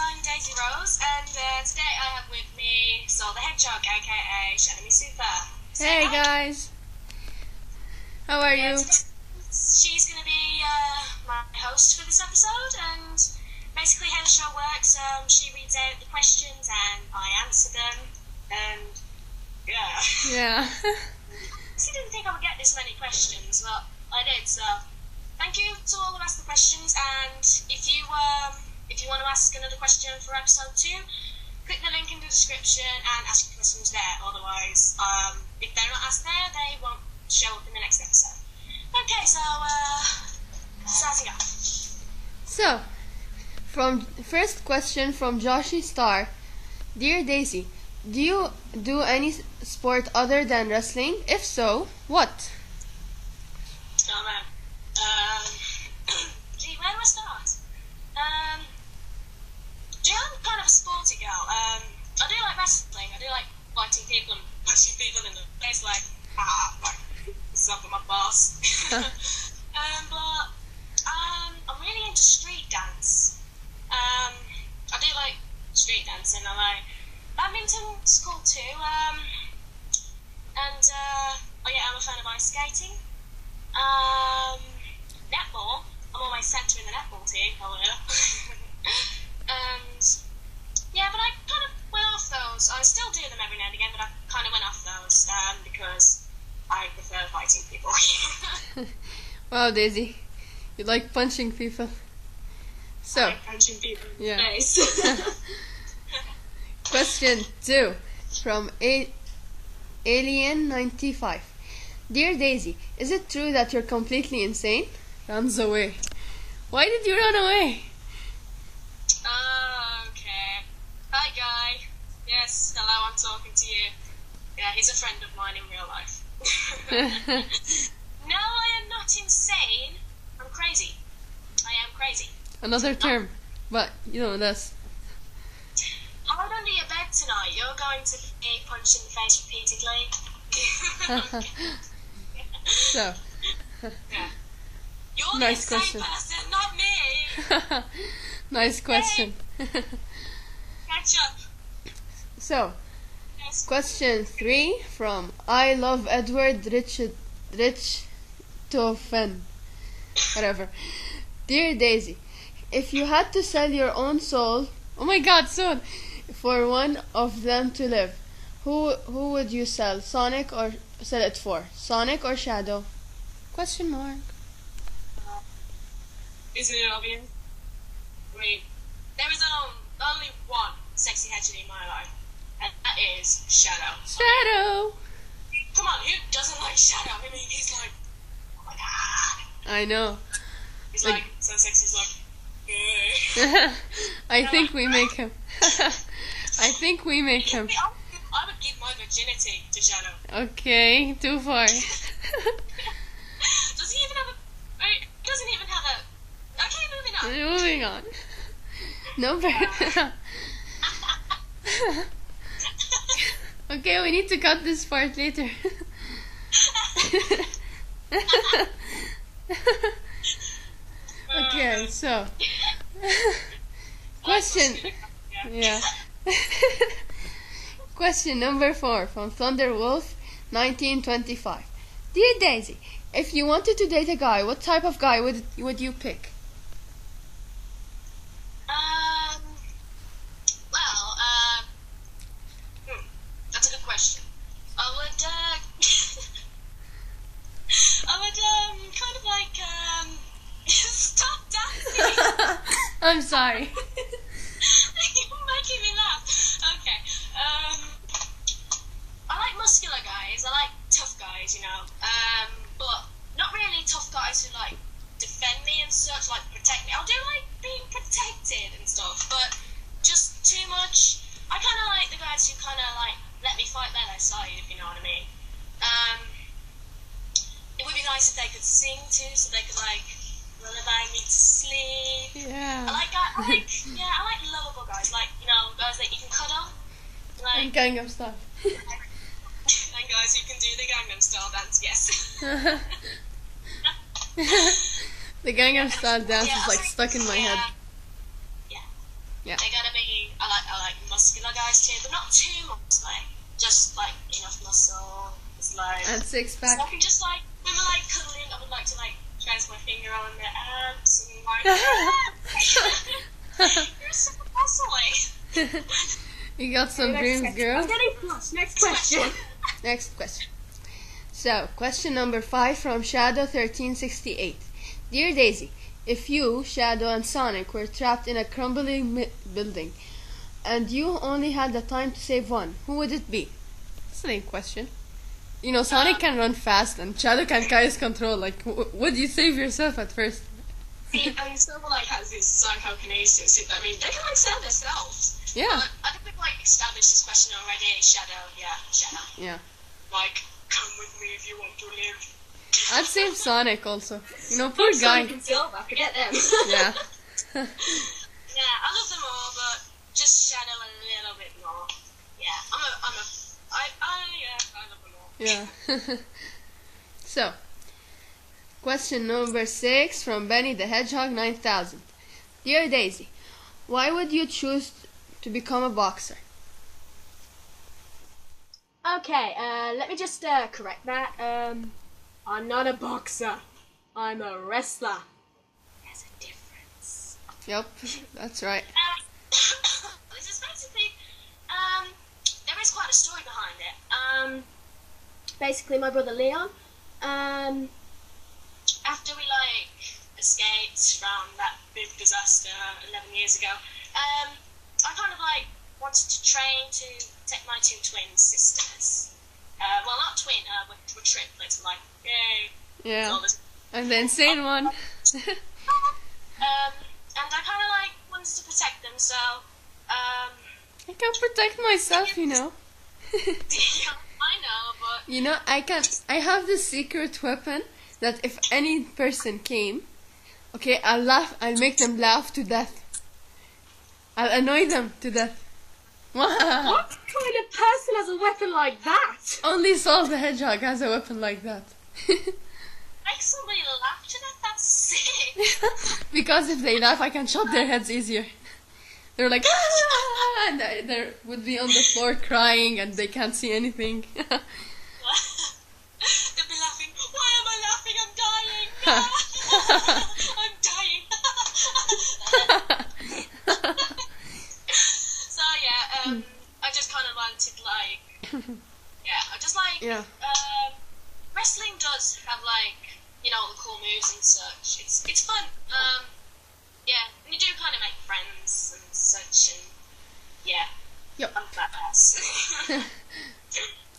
I'm Daisy Rose, and uh, today I have with me Soul the Hedgehog, aka Shadamy Super. Hey hi. guys, how are you? She's going to be uh, my host for this episode, and basically how the show works, um, she reads out the questions and I answer them, and yeah. Yeah. I didn't think I would get this many questions, but I did. So, thank you to all who asked the questions. And if you um, if you want to ask another question for episode two, click the link in the description and ask your questions there. Otherwise, um, if they're not asked there, they won't show up in the next episode. Okay, so uh, starting off. So, from first question from Joshy Star, dear Daisy, do you do any sport other than wrestling? If so, what? Oh man. Um, gee, where do I start? Um, gee, I'm kind of a sporty girl. Um, I do like wrestling. I do like fighting punching people in the face, like, ah, like, slap at my boss. um, but um, I'm really into street dance. Um, I do like street dancing. I like badminton school too. Um, and uh, oh yeah, I'm a fan of ice skating. Um, netball. I'm always centre in the netball team. However, and yeah, but I kind of went off those. I still do them every now and again, but I kind of went off those um, because I prefer fighting people. Wow, Daisy, you like punching people. So, punching people. in the Yeah. face. question two from A- Alien95. Dear Daisy, is it true that you're completely insane? Runs away. Why did you run away? Ah, okay. Hi, guy. Yes, hello. I'm talking to you. Yeah, he's a friend of mine in real life. no, I am not insane. I'm crazy. I am crazy. Another ah. term, but you know that's Hide under your bed tonight. You're going to be punched in the face repeatedly. so. You're Nice the insane question. person, not me. nice question. Catch up. so, question three from I love Edward Richard Rich Richtofen. Whatever. Dear Daisy, if you had to sell your own soul, oh my God, soon, for one of them to live, who who would you sell? Sonic or sell it for? Sonic or Shadow? Question mark. Isn't it obvious? I mean, there is um, only one sexy hedgehog in my life, and that is Shadow. Shadow. I know. He's Like- like, so sexy, he's like, yeah. I think we make him. I think we make him. I would give- I would give my virginity to Shadow. Okay, too far. Does he even have a? He doesn't even have a. Okay, moving on. Moving on. Number. okay, we need to cut this part later. Okay, so. Question. Yeah. Question number four from Thunderwolf, 1925. Dear Daisy, if you wanted to date a guy, what type of guy would would you pick? Um. Well, uh, hmm, that's a good question. I would, uh, I would, um, kind of like, um, stop dancing. I'm sorry. You're making me laugh. Okay. Um, I like muscular guys. I like tough guys, you know. Um, but not really tough guys who like defend me and such, like protect me. I'll do like being protected and stuff, but just too much. I kind of like the guys who kind of like let me fight their side, if you know what I mean. Um, it would be nice if they could sing too, so they could like lullaby me to sleep. I Yeah. like guys, I like yeah, I like lovable guys, like you know, guys that you can cuddle, like And Gangnam Style. and guys who can do the Gangnam Style dance. Yes. The Gangnam Style dance Yeah, is I like think- stuck in my yeah. head. Yeah. Yeah. They gotta be. I like I like muscular guys too, but not too muscular. Just like enough muscle. It's like. And six so pack. I can just like when we're like cuddling, I would like to like press my finger on their abs and like. You're so muscly. you got some dreams, girl. I'm getting plus. Next question. Next question. So, question number five from Shadow1368. Dear Daisy, if you, Shadow, and Sonic were trapped in a crumbling mi- building and you only had the time to save one, who would it be? That's a lame question. You know, Sonic can run fast and Shadow can carry his control. Like, w- would you save yourself at first? See, I mean, Silver like has this psychokinesis. I mean, they can like save themselves. Yeah, But I think we've like established this question already. Shadow, yeah, Shadow. yeah. Like, come with me if you want to live. I'd save Sonic also. You know, poor Sonic guy. and Silver, forget them. Yeah. Yeah, I love them all, but just Shadow a little bit more. Yeah, I'm a, I'm a, I, I, yeah, I love them all. Yeah. so, question number six from Benny the Hedgehog 9000. Dear Daisy, why would you choose to become a boxer? okay, uh, let me just uh, correct that. Um, I'm not a boxer. I'm a wrestler. There's a difference. Yep, that's right. Um, this is basically, um, there is quite a story behind it. Um, Basically, my brother Leon. Um, after we like escaped from that big disaster 11 years ago, um, I kind of like wanted to train to take my two twin sisters. Uh, well, not twin, uh, we're, we're triplets. Like, yay! Yeah. all this And the insane one. Um, and I kind of like wanted to protect them, so um, I can't protect myself, you know. I know, but You know, I can. I have this secret weapon that if any person came, okay, I'll laugh. I'll make them laugh to death. I'll annoy them to death. what kind of person has a weapon like that? Only Soul the Hedgehog has a weapon like that. make somebody laugh to death. That's sick. because if they laugh, I can chop their heads easier. They're like, ah! and they would be on the floor crying and they can't see anything. They'll be laughing. Why am I laughing? I'm dying. I'm dying. so yeah, um, I just kind of wanted like, yeah, I just like, yeah. um, wrestling does have like, you know, all the cool moves and such. It's it's fun. Um, yeah, you do kind of make friends and such, and yeah. Yep. I'm that.